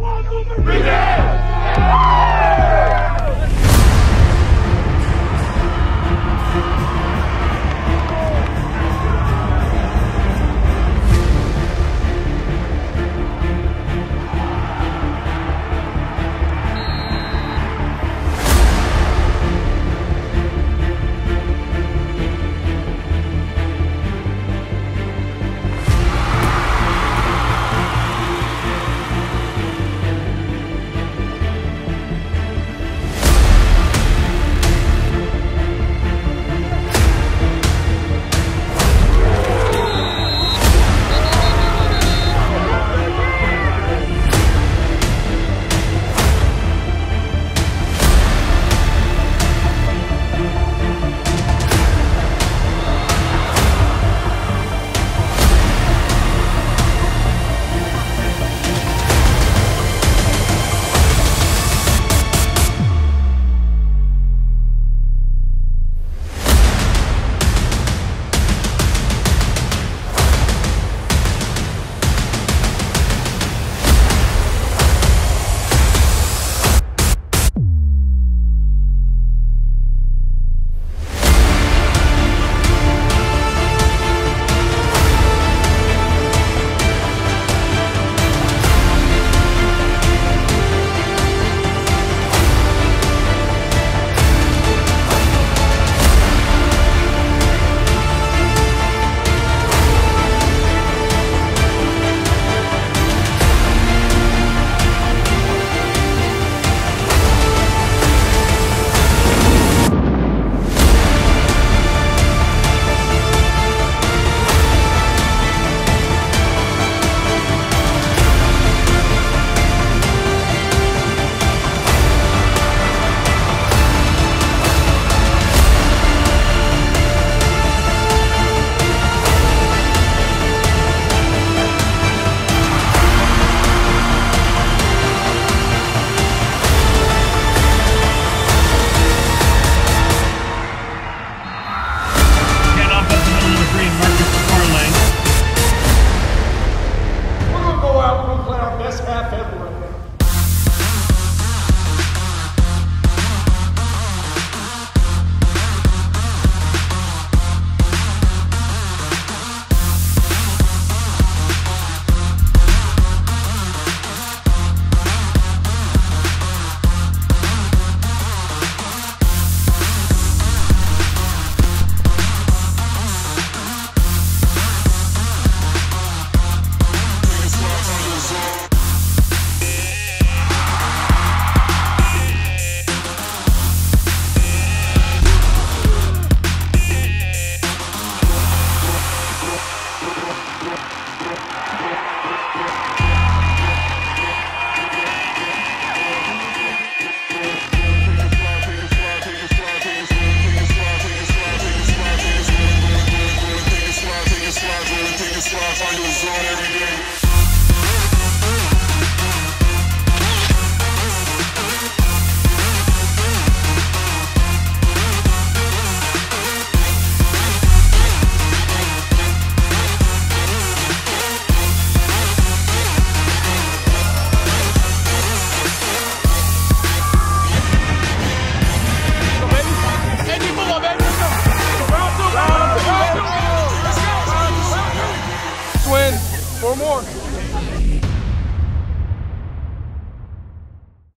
Read That's why I find you zone every day.